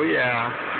Oh yeah.